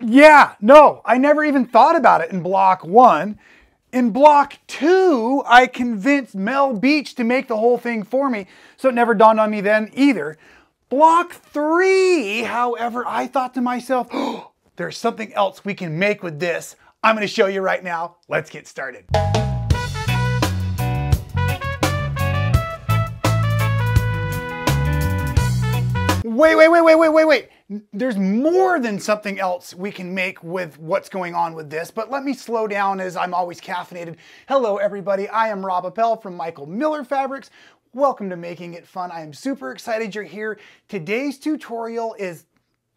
Yeah, no, I never even thought about it in block one. In block two, I convinced Mel Beach to make the whole thing for me, so it never dawned on me then either. Block three, however, I thought to myself, oh, there's something else we can make with this. I'm gonna show you right now. Let's get started. Wait, wait, wait, wait, wait, wait, wait. There's more than something else we can make with what's going on with this, but let me slow down as I'm always caffeinated. Hello, everybody. I am Rob Appell from Michael Miller Fabrics. Welcome to Making It Fun. I am super excited you're here. Today's tutorial is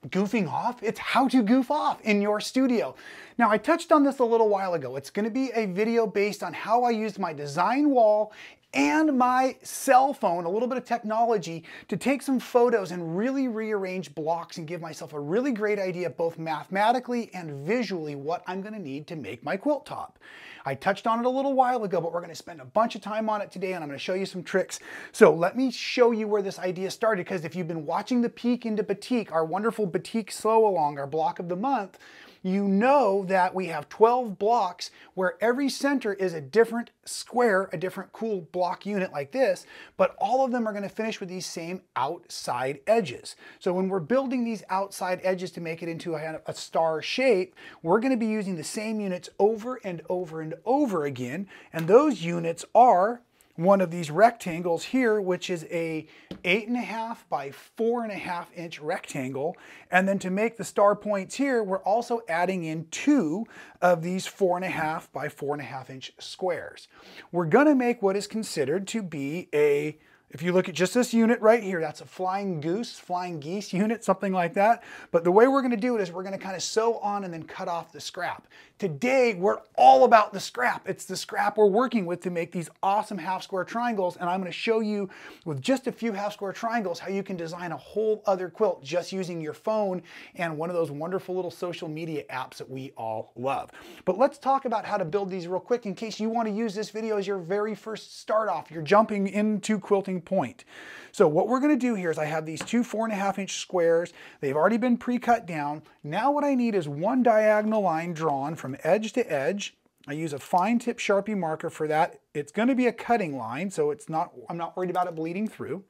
goofing off. It's how to goof off in your studio. Now I touched on this a little while ago. It's gonna be a video based on how I used my design wall and my cell phone, a little bit of technology, to take some photos and really rearrange blocks and give myself a really great idea, both mathematically and visually, what I'm gonna need to make my quilt top. I touched on it a little while ago, but we're gonna spend a bunch of time on it today and I'm gonna show you some tricks. So let me show you where this idea started, because if you've been watching the Peek into Batik, our wonderful Batik Slow along, our block of the month, you know that we have 12 blocks where every center is a different square, a different cool block unit like this, but all of them are gonna finish with these same outside edges. So when we're building these outside edges to make it into a, a star shape, we're gonna be using the same units over and over and over again, and those units are one of these rectangles here, which is a eight and a half by four and a half inch rectangle. And then to make the star points here, we're also adding in two of these four and a half by four and a half inch squares. We're gonna make what is considered to be a if you look at just this unit right here, that's a flying goose, flying geese unit, something like that. But the way we're gonna do it is we're gonna kind of sew on and then cut off the scrap. Today, we're all about the scrap. It's the scrap we're working with to make these awesome half square triangles. And I'm gonna show you with just a few half square triangles how you can design a whole other quilt just using your phone and one of those wonderful little social media apps that we all love. But let's talk about how to build these real quick in case you wanna use this video as your very first start off. You're jumping into quilting point. So what we're gonna do here is I have these two four and a half inch squares. They've already been pre-cut down. Now what I need is one diagonal line drawn from edge to edge. I use a fine tip Sharpie marker for that. It's gonna be a cutting line, so it's not, I'm not worried about it bleeding through.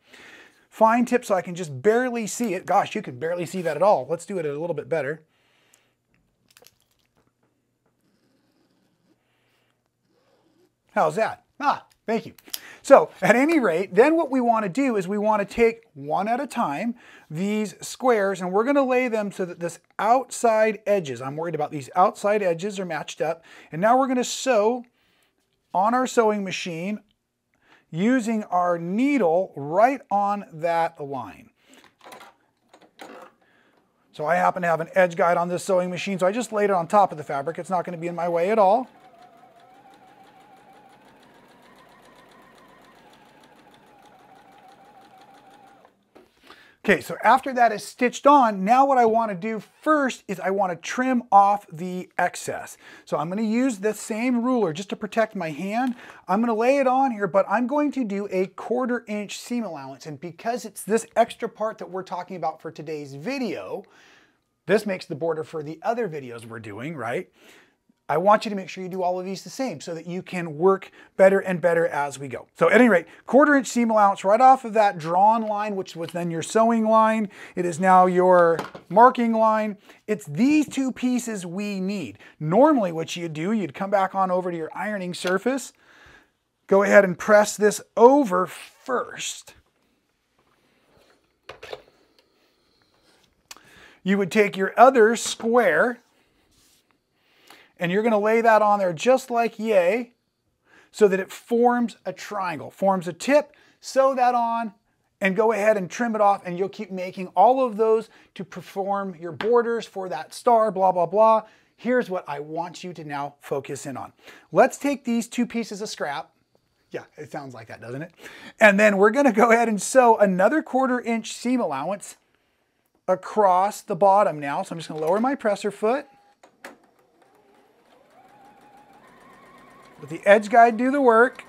Fine tip so I can just barely see it. Gosh, you can barely see that at all. Let's do it a little bit better. How's that? Ah, thank you. So at any rate, then what we want to do is we want to take one at a time these squares and we're going to lay them so that this outside edges, I'm worried about these outside edges are matched up. And now we're going to sew on our sewing machine using our needle right on that line. So I happen to have an edge guide on this sewing machine, so I just laid it on top of the fabric. It's not going to be in my way at all. Okay, so after that is stitched on, now what I wanna do first is I wanna trim off the excess. So I'm gonna use the same ruler just to protect my hand. I'm gonna lay it on here, but I'm going to do a quarter inch seam allowance. And because it's this extra part that we're talking about for today's video, this makes the border for the other videos we're doing, right? I want you to make sure you do all of these the same so that you can work better and better as we go. So at any rate, quarter inch seam allowance right off of that drawn line, which was then your sewing line. It is now your marking line. It's these two pieces we need. Normally what you do, you'd come back on over to your ironing surface, go ahead and press this over first. You would take your other square, and you're going to lay that on there just like yay so that it forms a triangle, forms a tip, sew that on, and go ahead and trim it off and you'll keep making all of those to perform your borders for that star, blah, blah, blah. Here's what I want you to now focus in on. Let's take these two pieces of scrap. Yeah, it sounds like that, doesn't it? And then we're gonna go ahead and sew another quarter inch seam allowance across the bottom now. So I'm just gonna lower my presser foot. The edge guide do the work.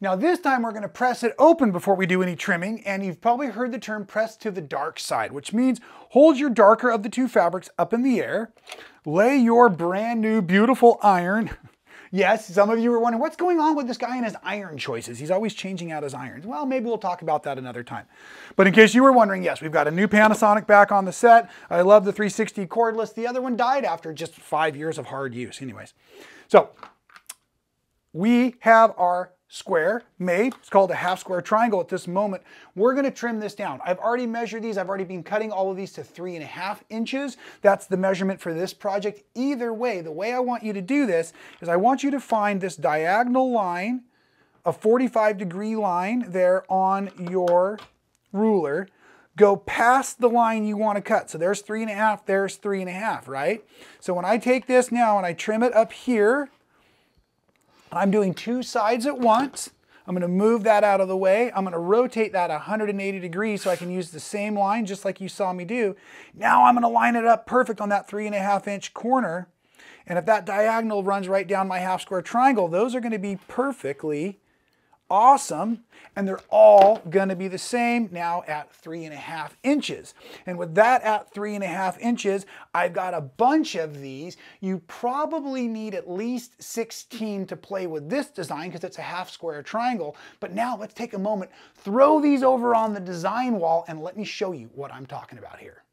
Now this time we're going to press it open before we do any trimming and you've probably heard the term press to the dark side which means hold your darker of the two fabrics up in the air, lay your brand new beautiful iron Yes, some of you are wondering, what's going on with this guy and his iron choices? He's always changing out his irons. Well, maybe we'll talk about that another time. But in case you were wondering, yes, we've got a new Panasonic back on the set. I love the 360 cordless. The other one died after just five years of hard use anyways. So we have our square made. It's called a half square triangle at this moment. We're gonna trim this down. I've already measured these. I've already been cutting all of these to three and a half inches. That's the measurement for this project. Either way, the way I want you to do this is I want you to find this diagonal line, a 45 degree line there on your ruler. Go past the line you want to cut. So there's three and a half, there's three and a half, right? So when I take this now and I trim it up here, I'm doing two sides at once. I'm going to move that out of the way. I'm going to rotate that 180 degrees so I can use the same line just like you saw me do. Now I'm going to line it up perfect on that three and a half inch corner. And if that diagonal runs right down my half square triangle, those are going to be perfectly awesome. And they're all gonna be the same now at three and a half inches. And with that at three and a half inches, I've got a bunch of these. You probably need at least 16 to play with this design because it's a half square triangle. But now let's take a moment, throw these over on the design wall and let me show you what I'm talking about here.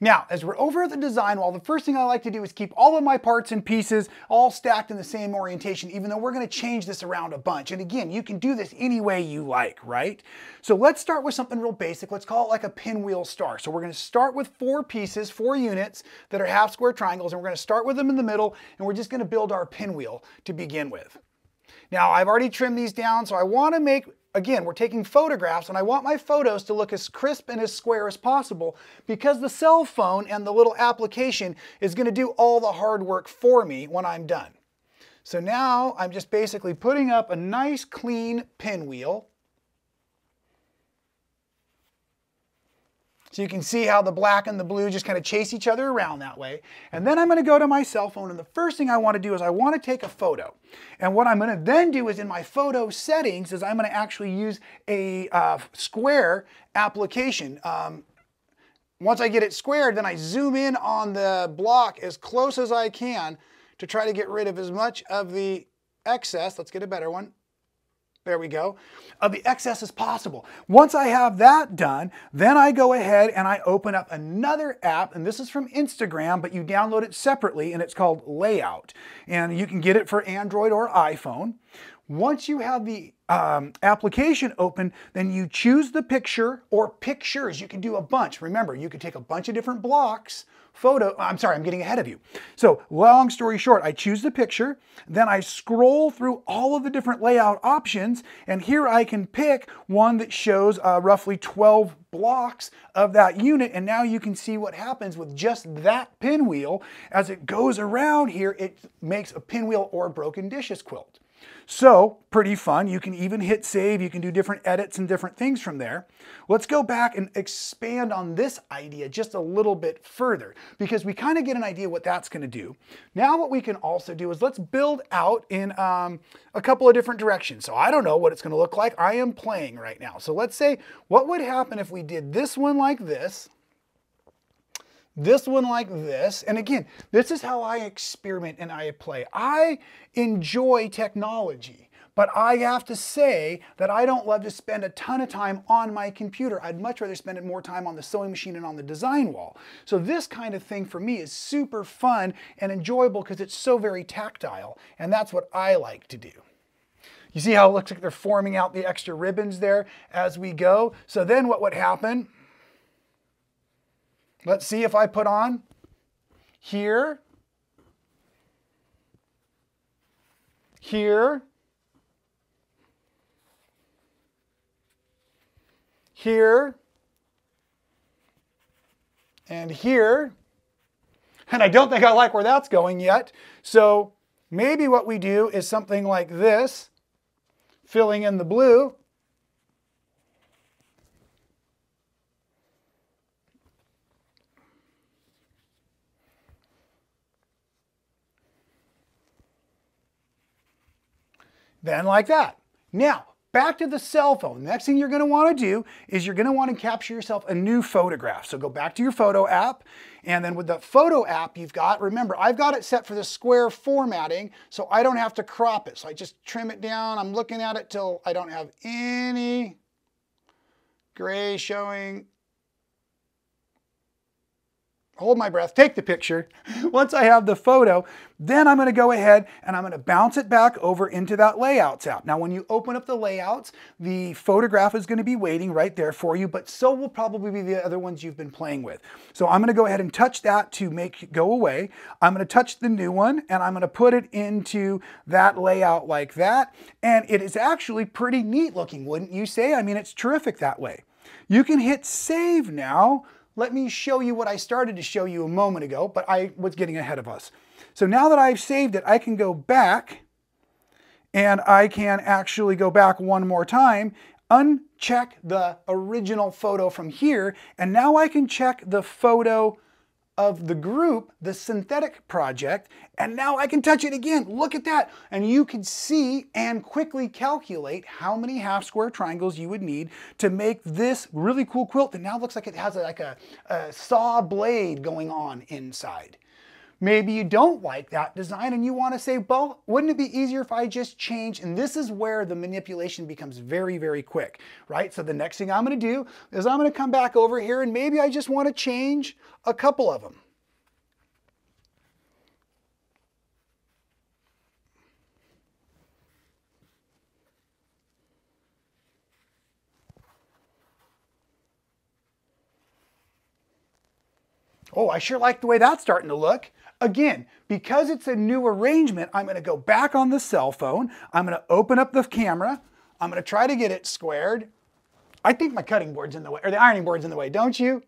Now, as we're over at the design wall, the first thing I like to do is keep all of my parts and pieces all stacked in the same orientation, even though we're gonna change this around a bunch. And again, you can do this any way you like, right? So let's start with something real basic. Let's call it like a pinwheel star. So we're gonna start with four pieces, four units that are half square triangles, and we're gonna start with them in the middle, and we're just gonna build our pinwheel to begin with. Now, I've already trimmed these down, so I wanna make again, we're taking photographs and I want my photos to look as crisp and as square as possible because the cell phone and the little application is gonna do all the hard work for me when I'm done. So now I'm just basically putting up a nice clean pinwheel. So you can see how the black and the blue just kind of chase each other around that way. And then I'm going to go to my cell phone and the first thing I want to do is I want to take a photo. And what I'm going to then do is in my photo settings is I'm going to actually use a uh, square application. Um, once I get it squared, then I zoom in on the block as close as I can to try to get rid of as much of the excess. Let's get a better one there we go, of the excess as possible. Once I have that done, then I go ahead and I open up another app, and this is from Instagram, but you download it separately, and it's called Layout. And you can get it for Android or iPhone. Once you have the um, application open, then you choose the picture or pictures. You can do a bunch. Remember, you could take a bunch of different blocks, photo, I'm sorry, I'm getting ahead of you. So long story short, I choose the picture, then I scroll through all of the different layout options, and here I can pick one that shows uh, roughly 12 blocks of that unit, and now you can see what happens with just that pinwheel. As it goes around here, it makes a pinwheel or broken dishes quilt. So pretty fun. You can even hit save. You can do different edits and different things from there. Let's go back and expand on this idea just a little bit further because we kind of get an idea what that's going to do. Now what we can also do is let's build out in um, a couple of different directions. So I don't know what it's going to look like. I am playing right now. So let's say what would happen if we did this one like this this one like this. And again, this is how I experiment and I play. I enjoy technology, but I have to say that I don't love to spend a ton of time on my computer. I'd much rather spend more time on the sewing machine and on the design wall. So this kind of thing for me is super fun and enjoyable because it's so very tactile. And that's what I like to do. You see how it looks like they're forming out the extra ribbons there as we go? So then what would happen Let's see if I put on here, here, here, and here. And I don't think I like where that's going yet. So maybe what we do is something like this, filling in the blue. Then like that. Now, back to the cell phone. Next thing you're gonna wanna do is you're gonna wanna capture yourself a new photograph. So go back to your photo app, and then with the photo app you've got, remember, I've got it set for the square formatting, so I don't have to crop it. So I just trim it down. I'm looking at it till I don't have any gray showing hold my breath, take the picture. Once I have the photo, then I'm gonna go ahead and I'm gonna bounce it back over into that layouts app. Now, when you open up the layouts, the photograph is gonna be waiting right there for you, but so will probably be the other ones you've been playing with. So I'm gonna go ahead and touch that to make go away. I'm gonna touch the new one and I'm gonna put it into that layout like that. And it is actually pretty neat looking, wouldn't you say? I mean, it's terrific that way. You can hit save now let me show you what I started to show you a moment ago, but I was getting ahead of us. So now that I've saved it, I can go back and I can actually go back one more time, uncheck the original photo from here, and now I can check the photo of the group, the synthetic project, and now I can touch it again. Look at that. And you can see and quickly calculate how many half square triangles you would need to make this really cool quilt that now looks like it has a, like a, a saw blade going on inside. Maybe you don't like that design and you want to say, well, wouldn't it be easier if I just change? And this is where the manipulation becomes very, very quick, right? So the next thing I'm going to do is I'm going to come back over here and maybe I just want to change a couple of them. Oh, I sure like the way that's starting to look. Again, because it's a new arrangement, I'm gonna go back on the cell phone. I'm gonna open up the camera. I'm gonna try to get it squared. I think my cutting board's in the way, or the ironing board's in the way, don't you?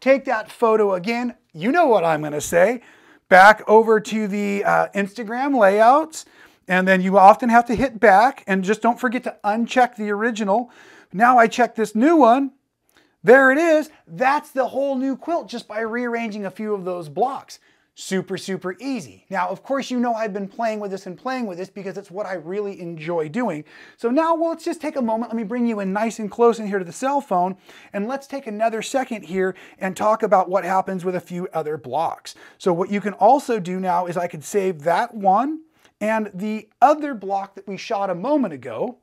Take that photo again. You know what I'm gonna say. Back over to the uh, Instagram layouts, and then you often have to hit back, and just don't forget to uncheck the original. Now I check this new one, there it is. That's the whole new quilt just by rearranging a few of those blocks. Super, super easy. Now, of course, you know I've been playing with this and playing with this because it's what I really enjoy doing. So now, well, let's just take a moment. Let me bring you in nice and close in here to the cell phone. And let's take another second here and talk about what happens with a few other blocks. So what you can also do now is I could save that one and the other block that we shot a moment ago.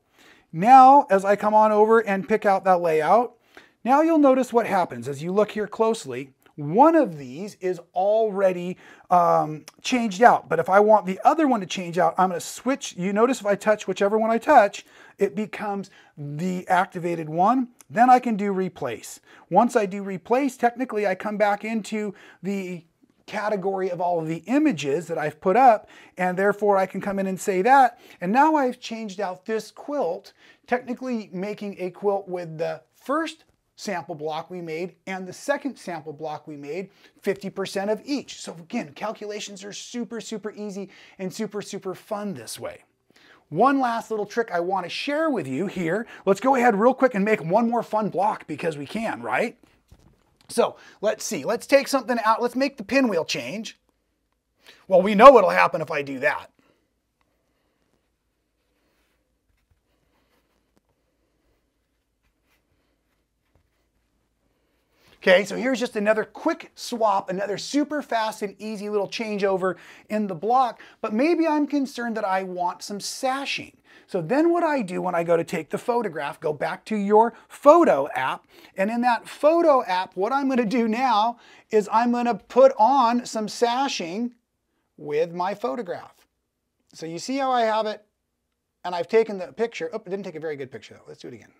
Now, as I come on over and pick out that layout, now you'll notice what happens as you look here closely. One of these is already um, changed out, but if I want the other one to change out, I'm gonna switch. You notice if I touch whichever one I touch, it becomes the activated one. Then I can do replace. Once I do replace, technically I come back into the category of all of the images that I've put up, and therefore I can come in and say that. And now I've changed out this quilt, technically making a quilt with the first sample block we made and the second sample block we made, 50% of each. So again, calculations are super, super easy and super, super fun this way. One last little trick I want to share with you here. Let's go ahead real quick and make one more fun block because we can, right? So let's see, let's take something out. Let's make the pinwheel change. Well, we know what'll happen if I do that. Okay, so here's just another quick swap, another super fast and easy little changeover in the block, but maybe I'm concerned that I want some sashing. So then what I do when I go to take the photograph, go back to your photo app, and in that photo app, what I'm gonna do now is I'm gonna put on some sashing with my photograph. So you see how I have it, and I've taken the picture. Oh, it didn't take a very good picture though. Let's do it again.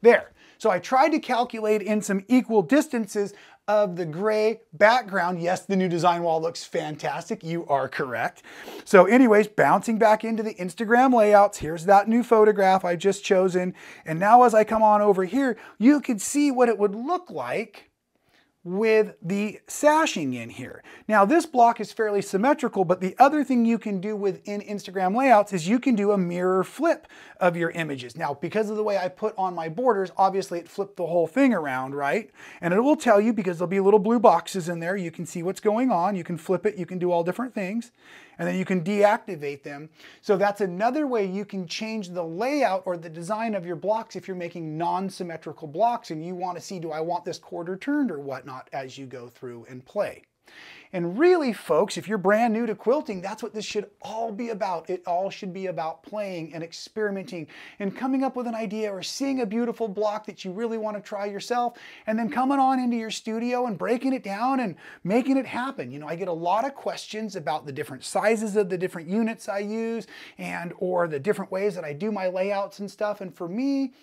There. So I tried to calculate in some equal distances of the gray background. Yes, the new design wall looks fantastic. You are correct. So anyways, bouncing back into the Instagram layouts, here's that new photograph I just chosen. And now as I come on over here, you can see what it would look like with the sashing in here. Now this block is fairly symmetrical, but the other thing you can do within Instagram layouts is you can do a mirror flip of your images. Now, because of the way I put on my borders, obviously it flipped the whole thing around, right? And it will tell you because there'll be little blue boxes in there. You can see what's going on. You can flip it. You can do all different things and then you can deactivate them. So that's another way you can change the layout or the design of your blocks if you're making non-symmetrical blocks and you want to see, do I want this quarter turned or whatnot as you go through and play. And really, folks, if you're brand new to quilting, that's what this should all be about. It all should be about playing and experimenting and coming up with an idea or seeing a beautiful block that you really want to try yourself and then coming on into your studio and breaking it down and making it happen. You know, I get a lot of questions about the different sizes of the different units I use and or the different ways that I do my layouts and stuff. And for me,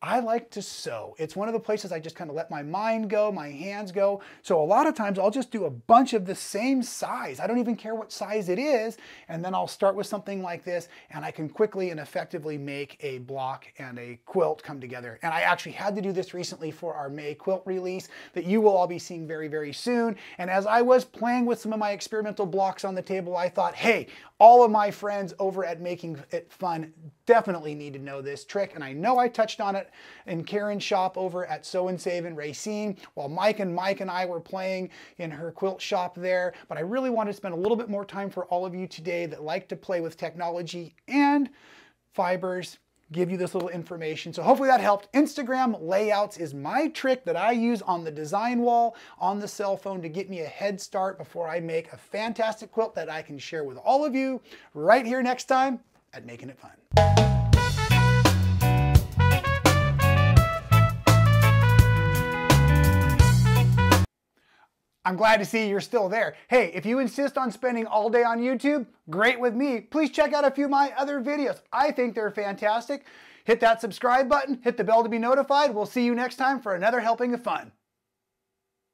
I like to sew. It's one of the places I just kind of let my mind go, my hands go. So a lot of times I'll just do a bunch of the same size. I don't even care what size it is. And then I'll start with something like this and I can quickly and effectively make a block and a quilt come together. And I actually had to do this recently for our May quilt release that you will all be seeing very, very soon. And as I was playing with some of my experimental blocks on the table, I thought, hey, all of my friends over at Making It Fun definitely need to know this trick. And I know I touched on it in Karen's shop over at Sew and Save in Racine while Mike and Mike and I were playing in her quilt shop there. But I really wanted to spend a little bit more time for all of you today that like to play with technology and fibers give you this little information. So hopefully that helped. Instagram layouts is my trick that I use on the design wall on the cell phone to get me a head start before I make a fantastic quilt that I can share with all of you right here next time at Making It Fun. I'm glad to see you're still there. Hey, if you insist on spending all day on YouTube, great with me. Please check out a few of my other videos. I think they're fantastic. Hit that subscribe button, hit the bell to be notified. We'll see you next time for another helping of fun.